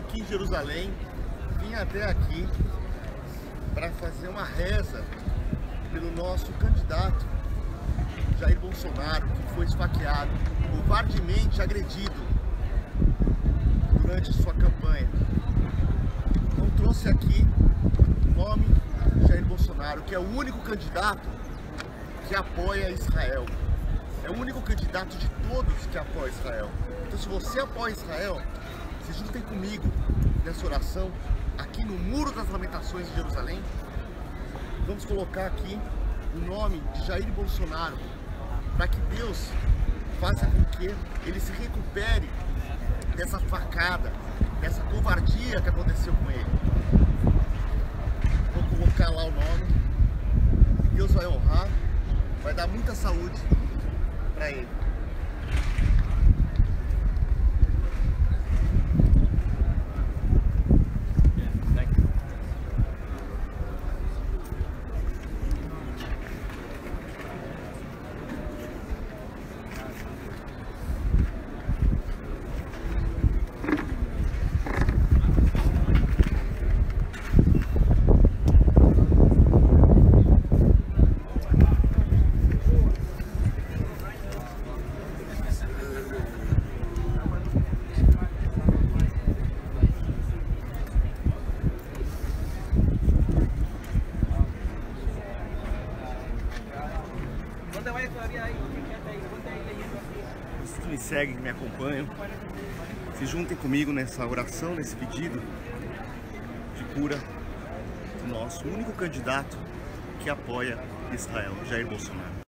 aqui em Jerusalém, vim até aqui para fazer uma reza pelo nosso candidato Jair Bolsonaro, que foi esfaqueado, covardemente agredido durante sua campanha. Então trouxe aqui o nome de Jair Bolsonaro, que é o único candidato que apoia Israel. É o único candidato de todos que apoia Israel. Então se você apoia Israel, se juntem comigo nessa oração aqui no Muro das Lamentações de Jerusalém. Vamos colocar aqui o nome de Jair Bolsonaro para que Deus faça com que ele se recupere dessa facada, dessa covardia que aconteceu com ele. Vou colocar lá o nome. Deus vai honrar, vai dar muita saúde para ele. Os que me seguem, que me acompanham, se juntem comigo nessa oração, nesse pedido de cura do nosso único candidato que apoia Israel, Jair Bolsonaro.